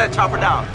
that chopper down.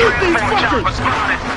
Shoot these fuckers!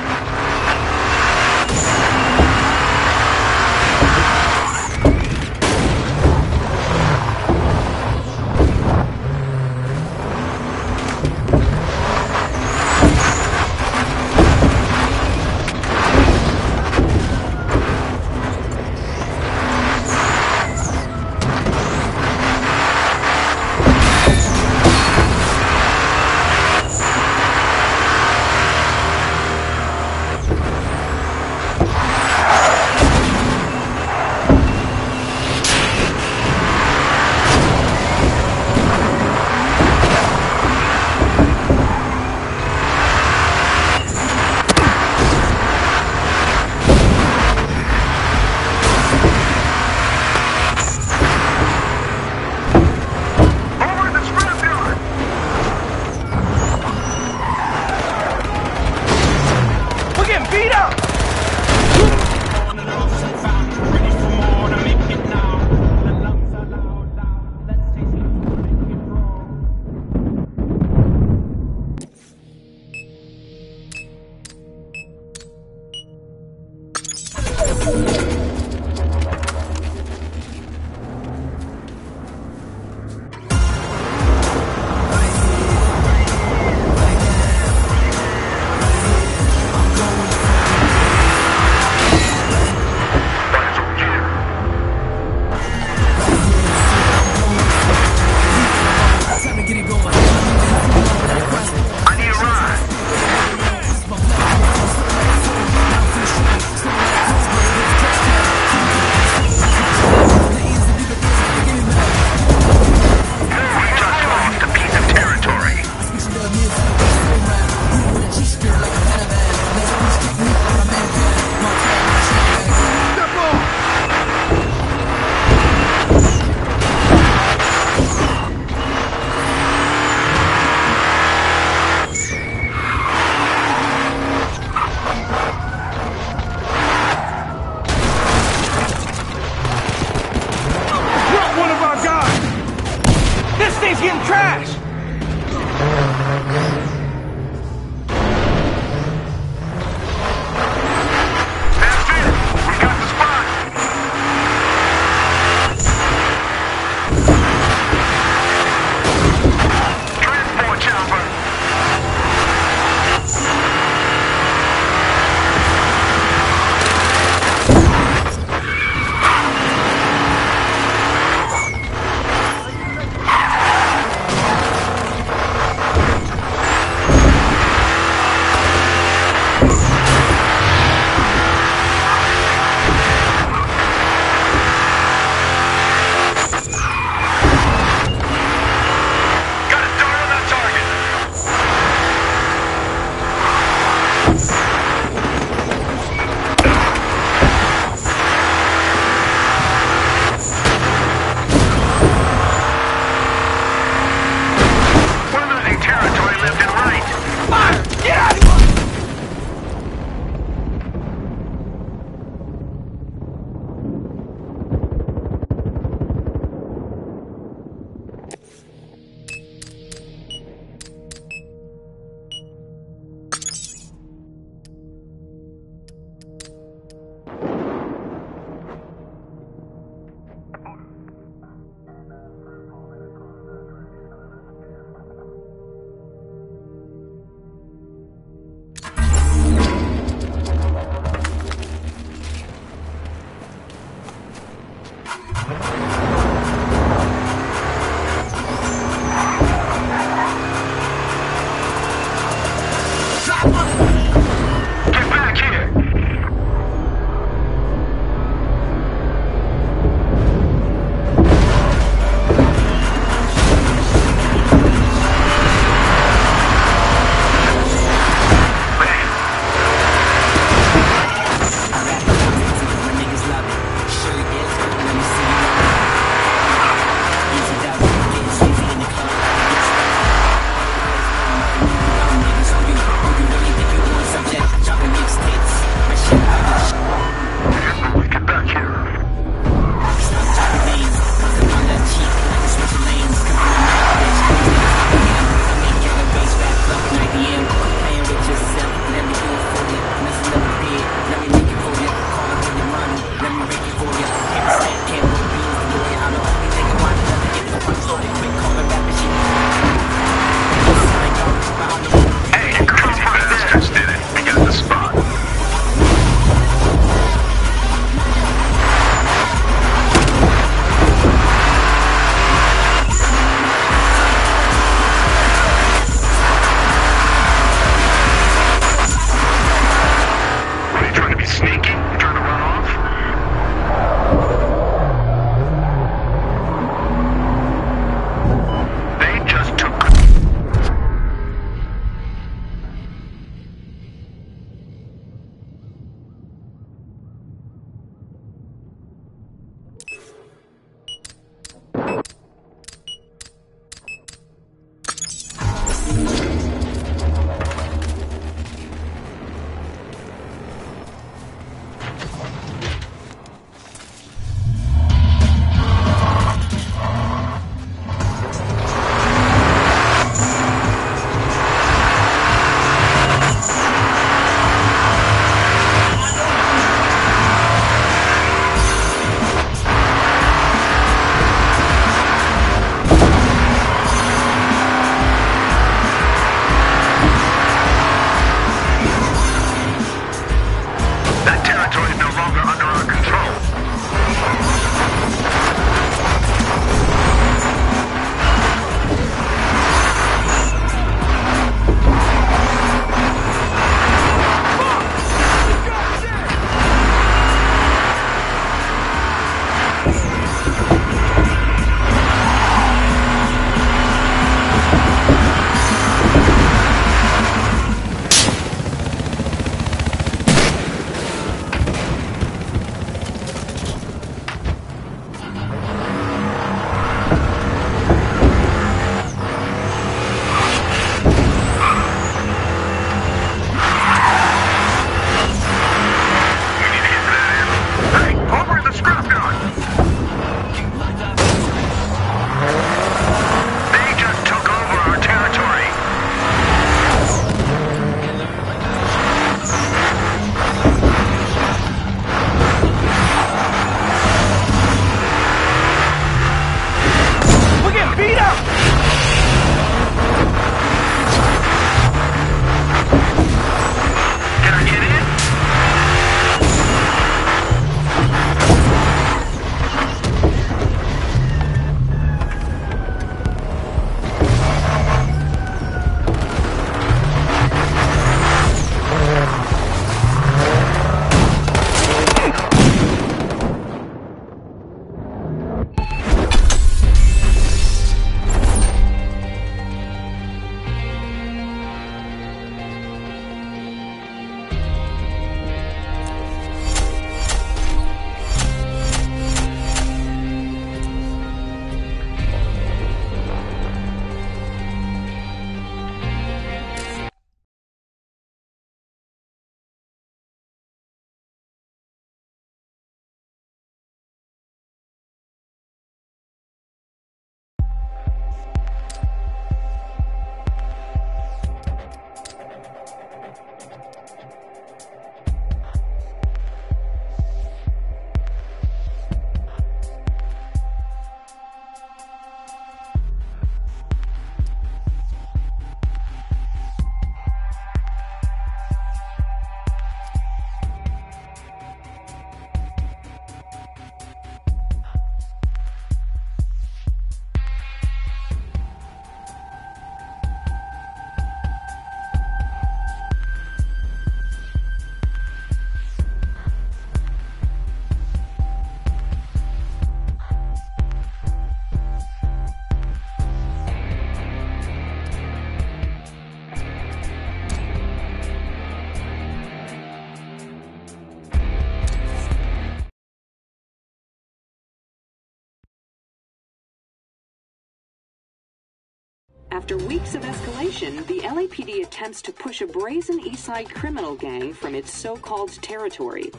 After weeks of escalation, the LAPD attempts to push a brazen Eastside criminal gang from its so-called territory.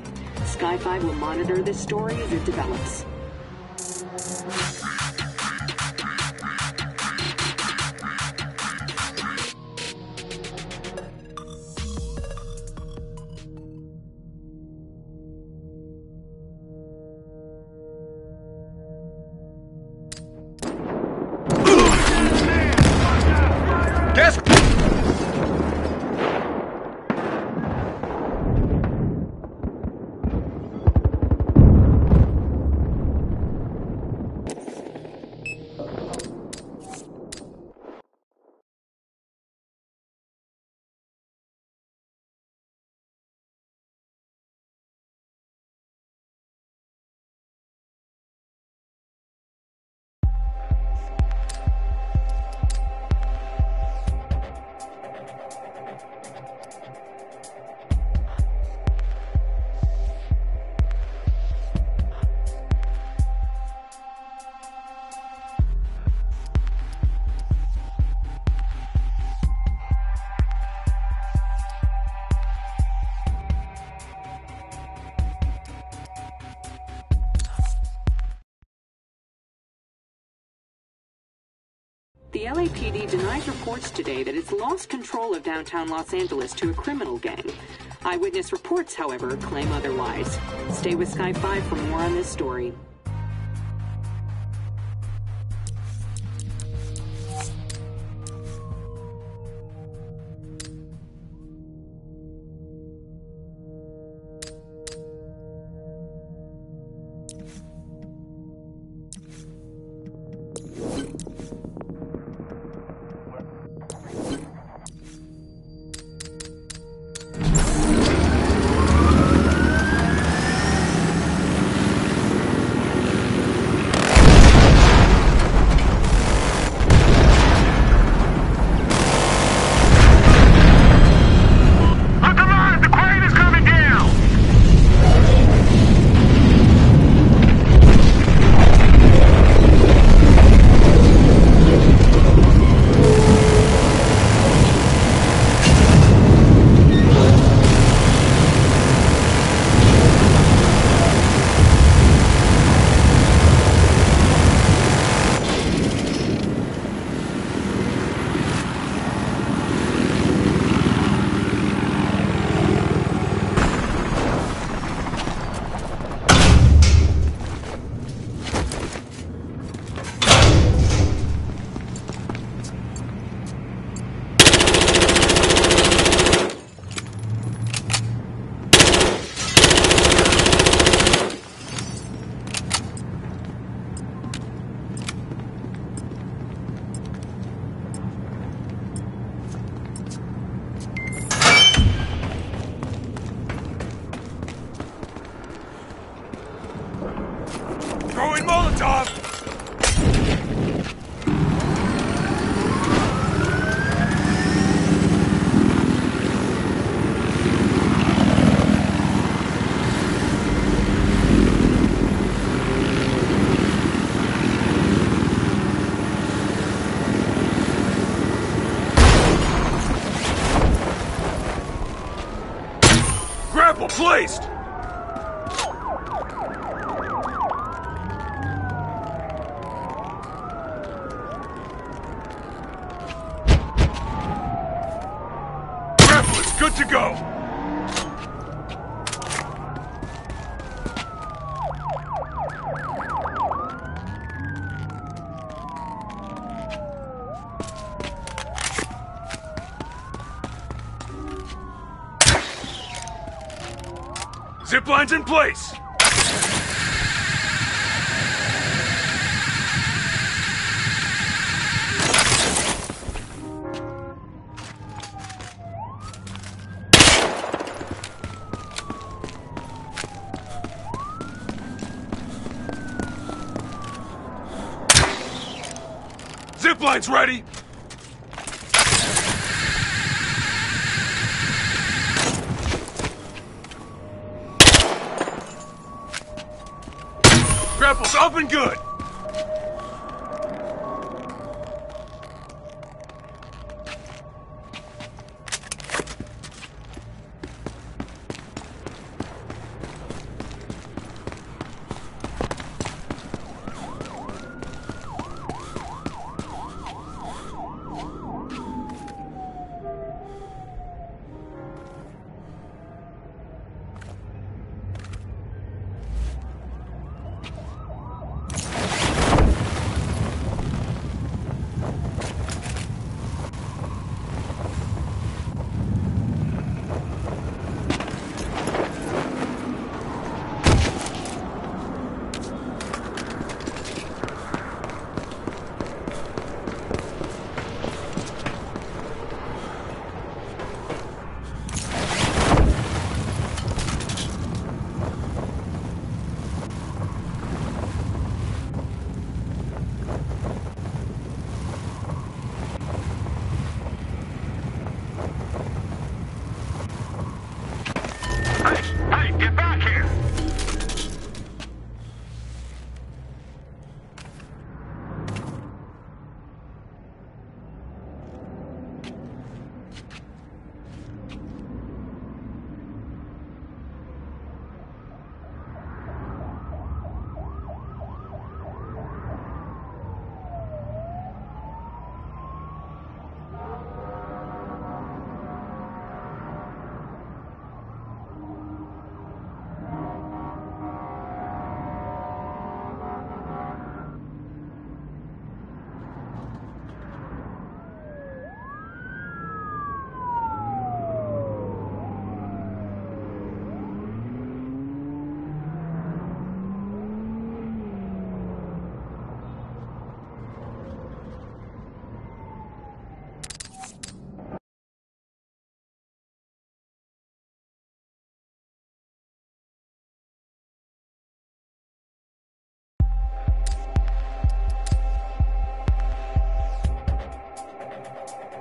Sky 5 will monitor this story as it develops. Guess. The LAPD denies reports today that it's lost control of downtown Los Angeles to a criminal gang. Eyewitness reports, however, claim otherwise. Stay with Sky 5 for more on this story. Molotov! Zip lines in place! Grapple's open good!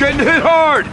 getting hit hard!